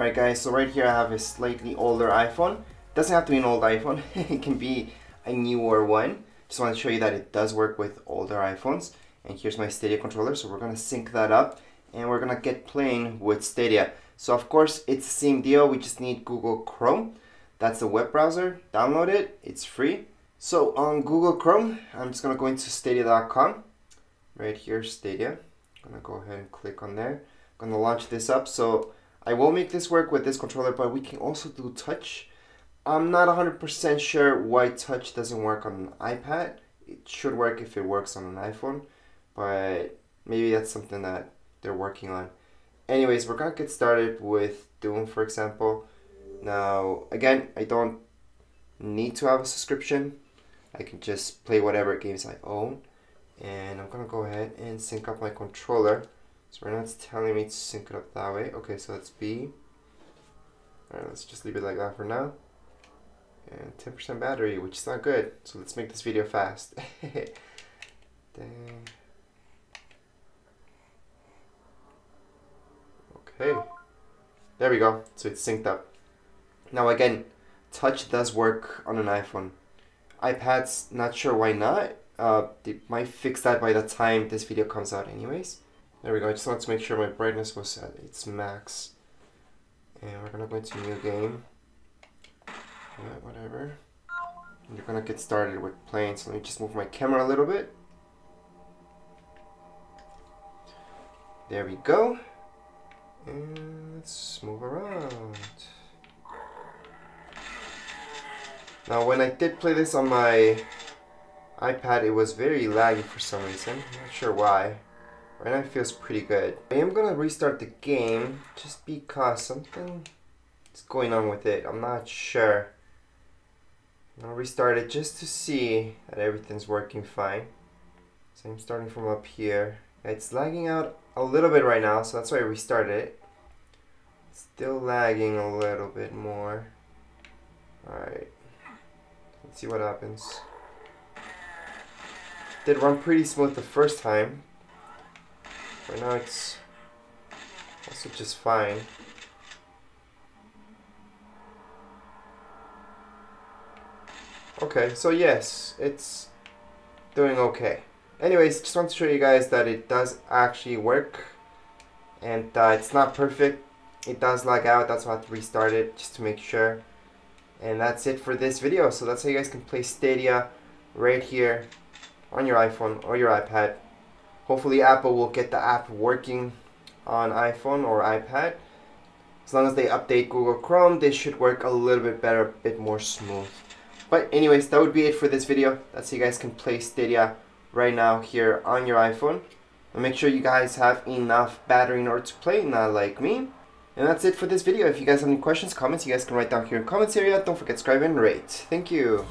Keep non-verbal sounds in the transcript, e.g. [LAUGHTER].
Alright guys, so right here I have a slightly older iPhone. Doesn't have to be an old iPhone, [LAUGHS] it can be a newer one. Just want to show you that it does work with older iPhones. And here's my Stadia controller, so we're going to sync that up and we're going to get playing with Stadia. So of course it's the same deal, we just need Google Chrome. That's the web browser, download it, it's free. So on Google Chrome, I'm just going to go into stadia.com. Right here, Stadia. I'm going to go ahead and click on there. I'm going to launch this up. So I will make this work with this controller, but we can also do touch. I'm not 100% sure why touch doesn't work on an iPad. It should work if it works on an iPhone, but maybe that's something that they're working on. Anyways, we're gonna get started with Doom, for example. Now, again, I don't need to have a subscription. I can just play whatever games I own. And I'm gonna go ahead and sync up my controller. So right now it's telling me to sync it up that way. Okay, so let's B. Alright, let's just leave it like that for now. And 10% battery, which is not good. So let's make this video fast. [LAUGHS] Dang. Okay. There we go. So it's synced up. Now again, touch does work on an iPhone. iPads, not sure why not. Uh, they might fix that by the time this video comes out anyways. There we go, I just wanted to make sure my brightness was at its max. And we're gonna go into new game. Yeah, whatever. And you're gonna get started with playing, so let me just move my camera a little bit. There we go. And let's move around. Now when I did play this on my iPad, it was very laggy for some reason. Not sure why. Right now it feels pretty good. I am gonna restart the game just because something is going on with it. I'm not sure. I'll restart it just to see that everything's working fine. So I'm starting from up here. It's lagging out a little bit right now, so that's why I restarted it. Still lagging a little bit more. Alright. Let's see what happens. Did run pretty smooth the first time, Right now it's also just fine. Okay, so yes, it's doing okay. Anyways, just want to show you guys that it does actually work. And uh, it's not perfect. It does lag out, that's why I have to restart it just to make sure. And that's it for this video. So that's how you guys can play Stadia right here on your iPhone or your iPad. Hopefully Apple will get the app working on iPhone or iPad. As long as they update Google Chrome, they should work a little bit better, a bit more smooth. But anyways, that would be it for this video. That's how you guys can play Stadia right now here on your iPhone. And make sure you guys have enough battery in order to play, not like me. And that's it for this video. If you guys have any questions, comments, you guys can write down here in the comments area. Don't forget to subscribe and rate. Thank you.